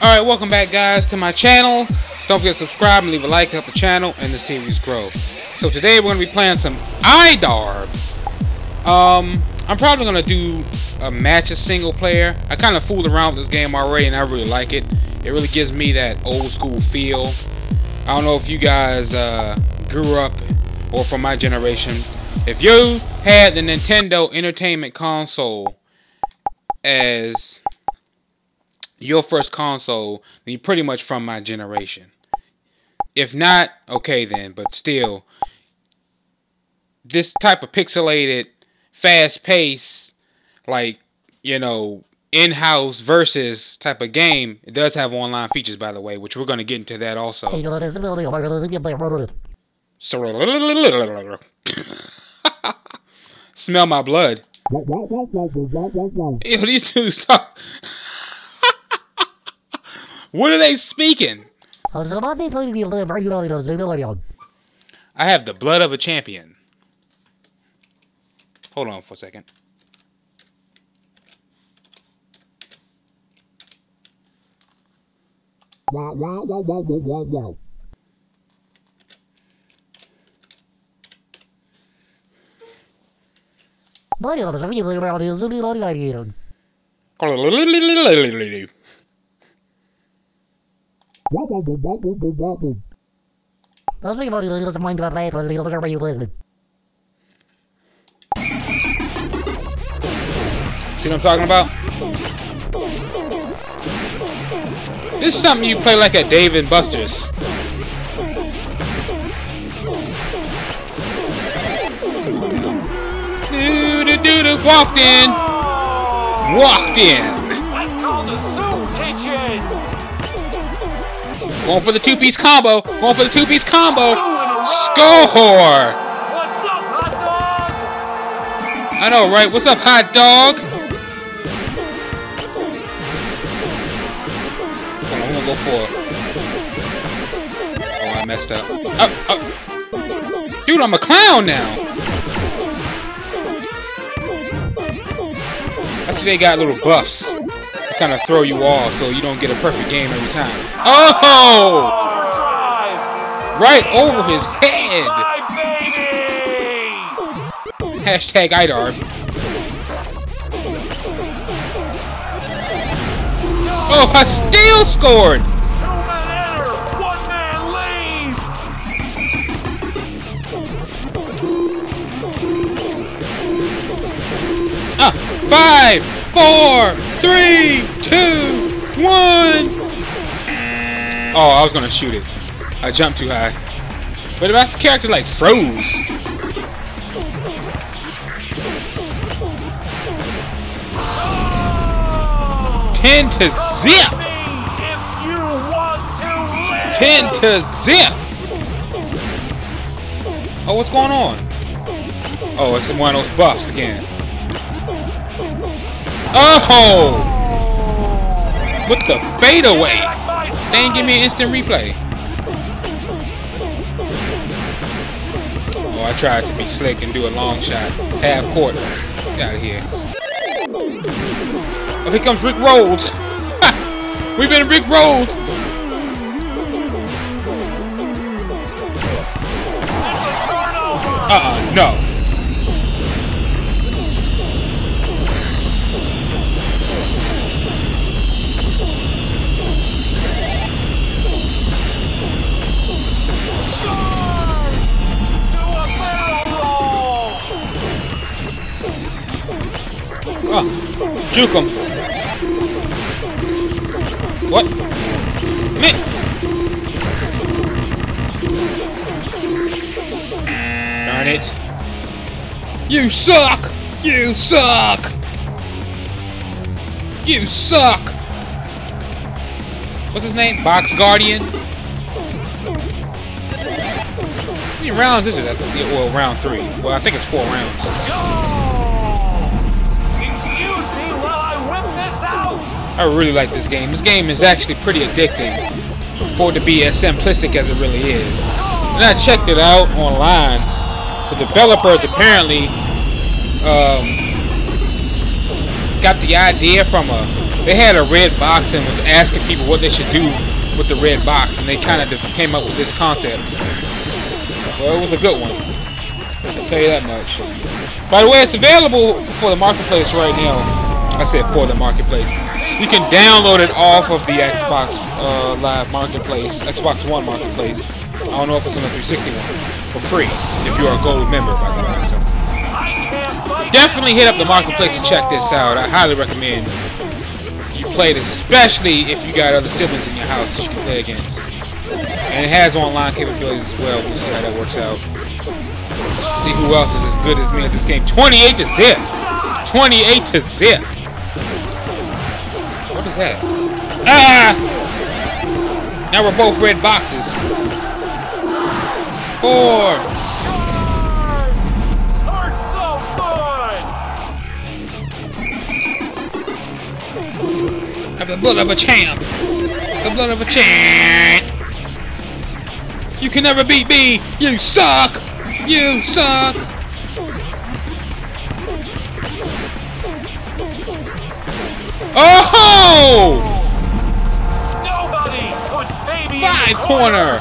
Alright, welcome back guys to my channel. Don't forget to subscribe and leave a like, help the channel and the series grow. So today we're going to be playing some IDARB. Um, I'm probably going to do a match of single player. I kind of fooled around with this game already and I really like it. It really gives me that old school feel. I don't know if you guys uh, grew up or from my generation. If you had the Nintendo Entertainment Console as your first console, then you're pretty much from my generation. If not, okay then, but still, this type of pixelated, fast pace, like, you know, in-house versus type of game, it does have online features, by the way, which we're going to get into that also. Smell my blood. Ew, these dudes talk. what are they speaking? I have the blood of a champion. Hold on for a second. Wow, wow, wow, wow, wow, wow I'm really around here. Really, really, really. That's me, buddy. Let's mind about that. Let's look at you listening. See what I'm talking about? This is something you play like at Dave and Buster's. dude who walked in. Walked in. Going for the two-piece combo. Going for the two-piece combo. Score! What's up, hot dog? I know, right? What's up, hot dog? Hold on, I'm gonna go for. Oh, I messed up. Oh, oh. Dude, I'm a clown now. they got little buffs to kind of throw you off so you don't get a perfect game every time. Oh! Right over his head! Hashtag IDARB. Oh, I still scored! Ah, five, four, three, two, one. Oh, I was gonna shoot it. I jumped too high. But that's character like froze. Ten to zip. Ten to zip. Oh, what's going on? Oh, it's one of those buffs again. Oh! With the fadeaway. They ain't give me an instant replay. Oh, I tried to be slick and do a long shot. Half court. Get out of here. Oh, here comes Rick Rolls. We've been Rick Rolls. Uh-uh, no. What? Me. Darn it. You suck! You suck! You suck! What's his name? Box Guardian? How many rounds is it? Well, round three. Well, I think it's four rounds. I really like this game. This game is actually pretty addicting for it to be as simplistic as it really is. And I checked it out online. The developers apparently um, got the idea from a they had a red box and was asking people what they should do with the red box, and they kind of came up with this concept. Well, it was a good one. I'll tell you that much. By the way, it's available for the marketplace right now. I said for the marketplace. You can download it off of the Xbox uh, Live Marketplace, Xbox One Marketplace. I don't know if it's on the 360 one for free if you are a gold member, by the way. So definitely hit up the marketplace and check this out. I highly recommend you play this, especially if you got other siblings in your house that you can play against. And it has online capabilities as well. We'll see how that works out. See who else is as good as me at this game. 28 to zip. 28 to zip. Ah! Now we're both red boxes. Four. Have the blood of a champ. The blood of a champ. You can never beat me. You suck. You suck. Oh! Nobody puts baby Five corner.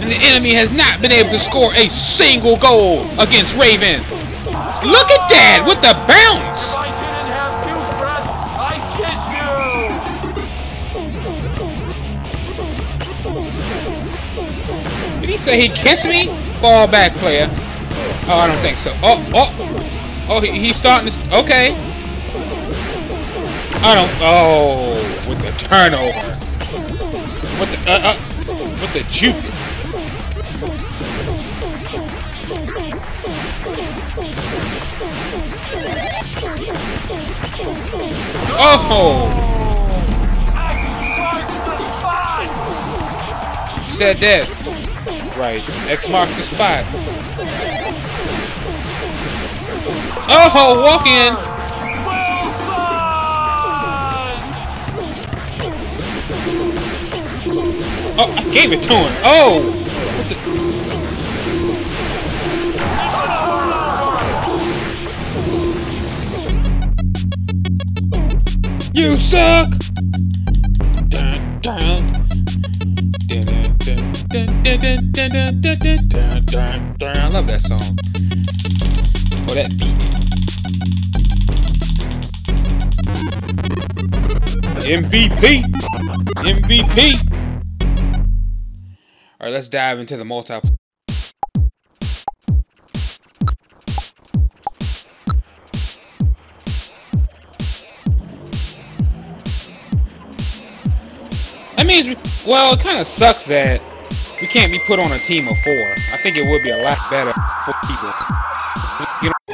And the enemy has not been able to score a single goal against Raven. Look at that with the bounce. I didn't have two breaths. I kiss you. Did he say he kissed me? Fall back, player. Oh, I don't think so. Oh, oh. Oh, he, he's starting to... Okay. I don't... Oh, with the turnover. With the... Uh, uh, with the juke. Oh! Said that. Right. X marks the spot. Oh, walk in. Oh, I gave it to him. Oh! You suck! I love that song. Or oh, that beat. MVP! MVP! Alright, let's dive into the multi. That means, well, it kind of sucks that we can't be put on a team of four. I think it would be a lot better for people. You know,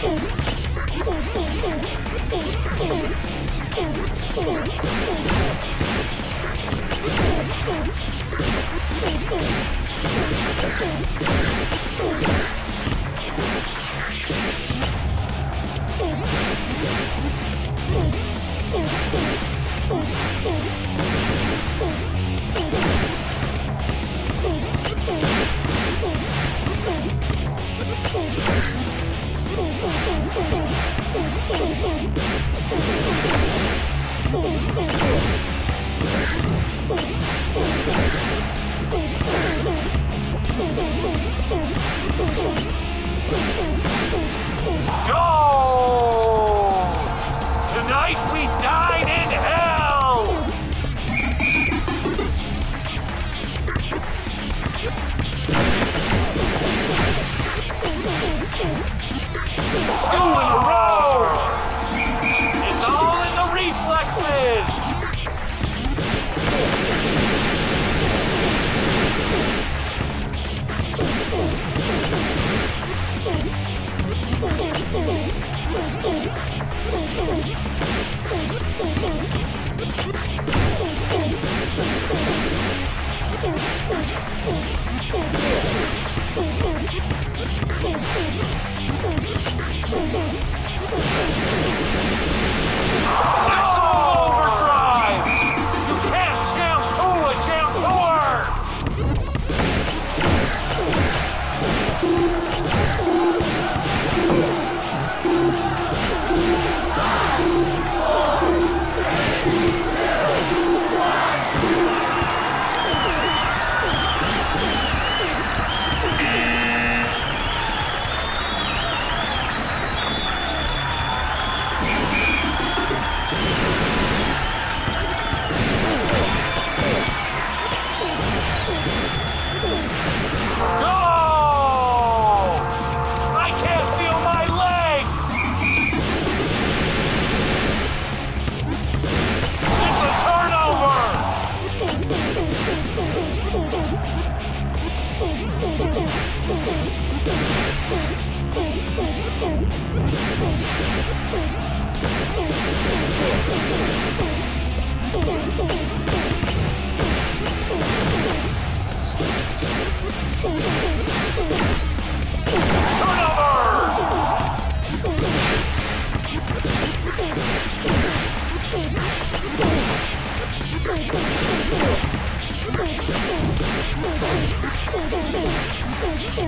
Oh, my God.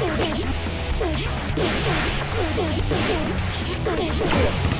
Thank you.